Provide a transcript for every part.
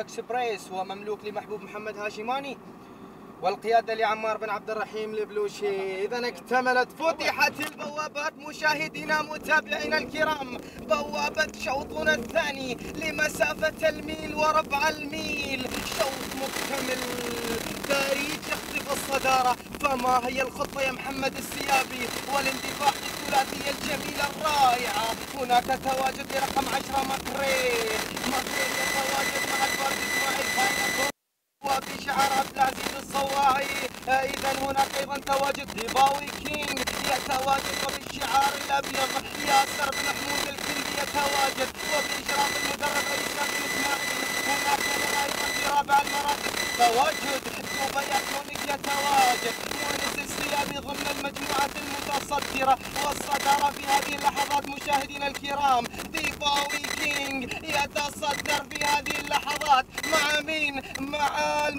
اكسبريس ومملوك لمحبوب محمد هاشماني والقيادة لعمار بن عبد الرحيم البلوشي إذا اكتملت فتحت البوابات مشاهدينا متابعينا الكرام بوابة شوطنا الثاني لمسافة الميل وربع الميل شوط مكتمل تاريخ يخطف الصدارة فما هي الخطة يا محمد السيابي والاندفاع الثلاثية الجميلة الرائعة هناك تواجد لرقم 10 مكري مكري يتواجد مع الفارس اسماعيل العزيز الصواعي. إذا هناك أيضا تواجد ديباوي كينج يتواجد وبالشعار الأبيض. ياسر بن محمود الكندي يتواجد وباشراف المدرب ايسان بن اسماعيل هناك أيضا في رابع المراكز. تواجد دبي كونيك يتواجد. مؤنس السيابي ضمن المجموعة المتصدرة. والصدارة في هذه اللحظات مشاهدينا الكرام. ديباوي كينج يتصدر في هذه اللحظات مع مين؟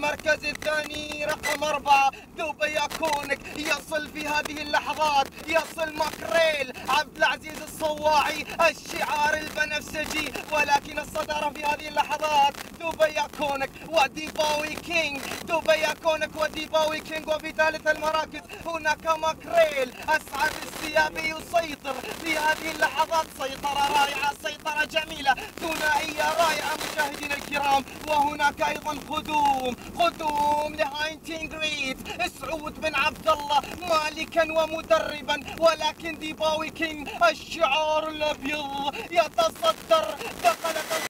المركز الثاني رقم أربعة. دبي كونك يصل في هذه اللحظات. يصل ماكريل عبد العزيز الصواعي الشعار البنفسجي. ولكن الصدارة في هذه اللحظات. دبي كونك وديباوي كينج دبي كونك وديباوي كينج وفي ثالث المراكز هناك ماكريل. أسعد السيابي يسيطر. في هذه اللحظات سيطرة رائعة سيطرة جميلة. رائعة مشاهدينا الكرام وهناك أيضا قدوم قدوم لهاينتين جريت سعود بن عبد الله مالكا ومدربا ولكن ديباوي كينج الشعار الأبيض يتصدر دخلت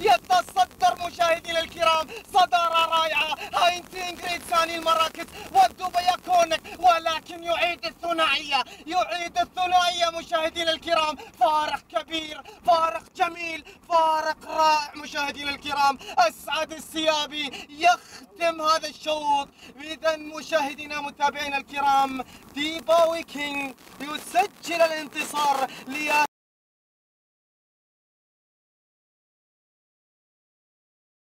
يتصدر مشاهدينا الكرام صدارة رائعة. هاينتين جريد ثاني المراكز والدبي كونك ولكن يعيد الثنائية. يعيد الثنائية مشاهدينا الكرام. فارق كبير فارق جميل فارق رائع مشاهدينا الكرام. أسعد السيابي يختم هذا الشوط. إذا مشاهدينا متابعينا الكرام ديباوي كينج يسجل الانتصار ليا